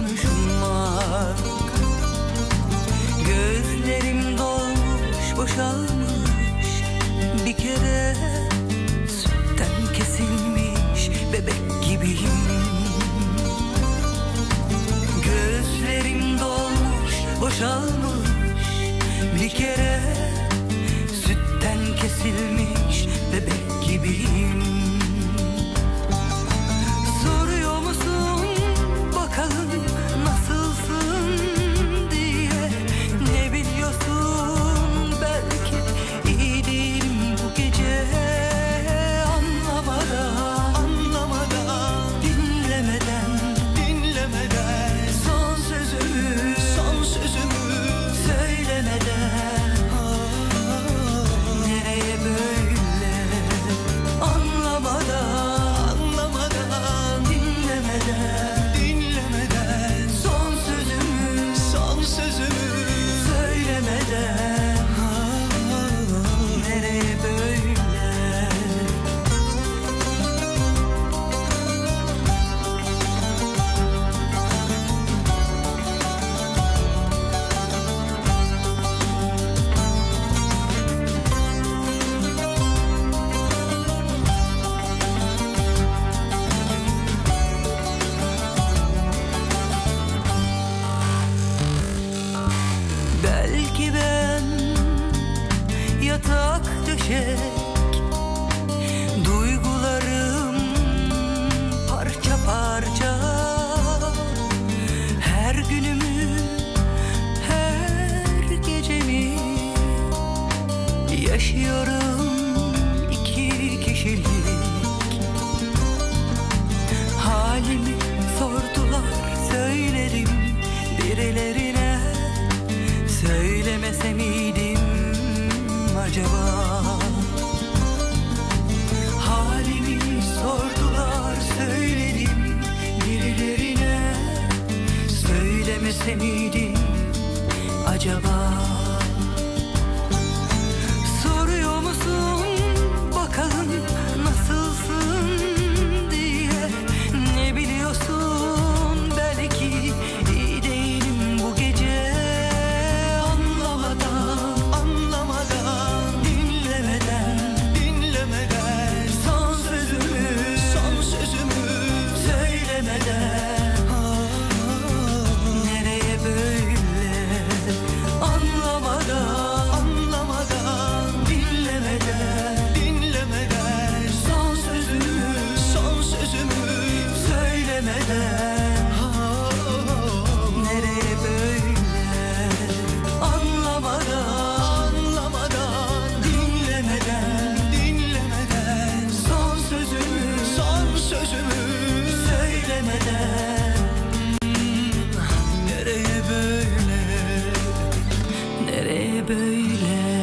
konuşmak. Gözlerim dolmuş boşalmış. Bir kere Sütten kesilmiş bebek gibiyim. Gözlerim dolmuş boşalmış. Bir kere Sütten kesilmiş bebek gibiyim. Yeah. Miydim acaba böyle.